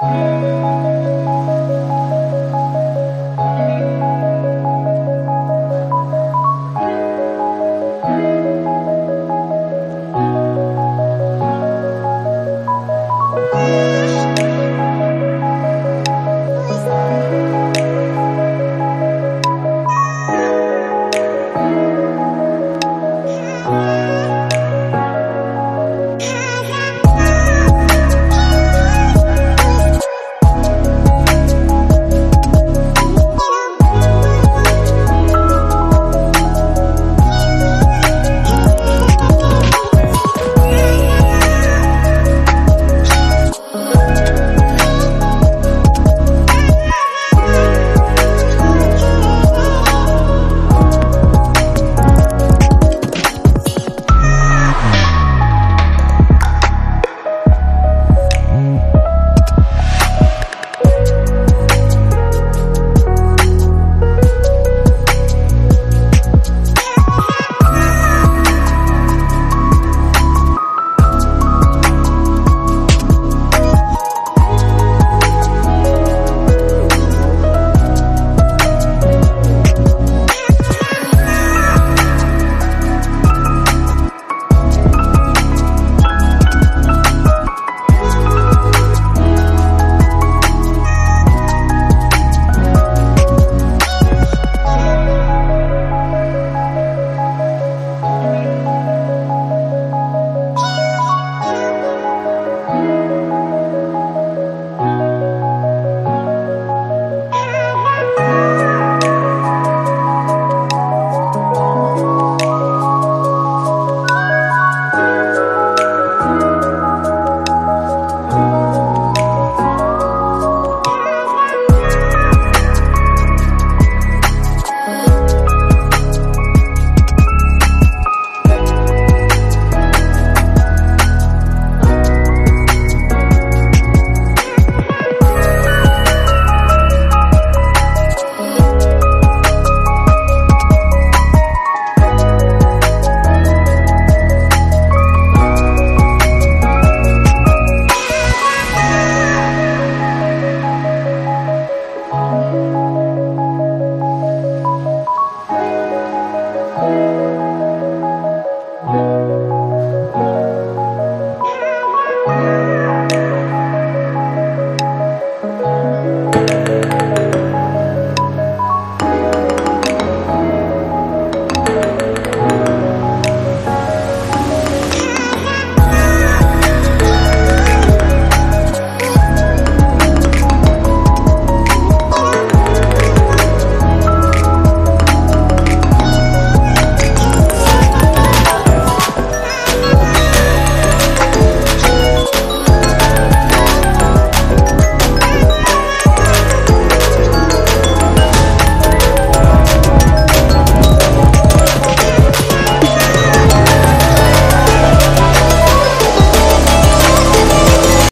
Música